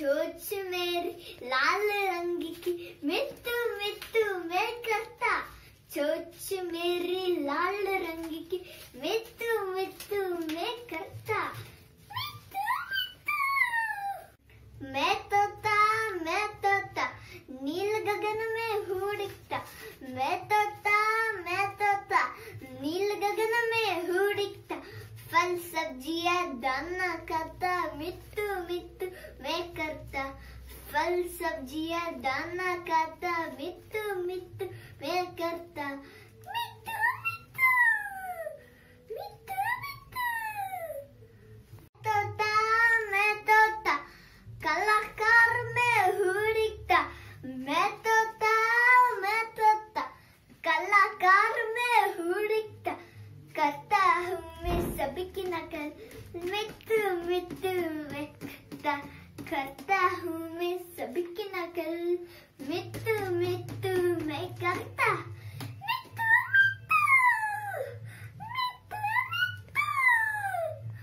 चोच मेरी लाल रंग की मित्तू मित्तू मैं करता चोच मेरी लाल रंग की मित्तू मित्तू मैं करता मैं तोता मैं तोता नील गगन में हूँ मैं तोता मैं तोता नील गगन में हुड़कता फल सब्ज़ियाँ दाना खाता मिट्टू मिट्टू मैं फल सब्ज़ियाँ दाना खाता, मिट्टू मिट्टू, मैं करता। मैं कलाकार में मैं तोता, मैं कलाकार में करता हूँ मैं सभी की नकल। मिट्टू मिट्टू, मैं करता। करता हूँ मैं सबकी नकल। मित्र मित्र मैं करता।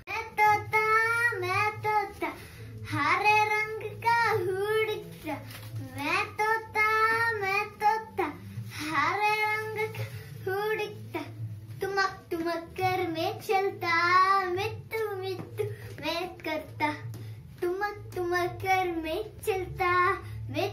मैं तोता मैं तोता। रंग का कर में चलता मैं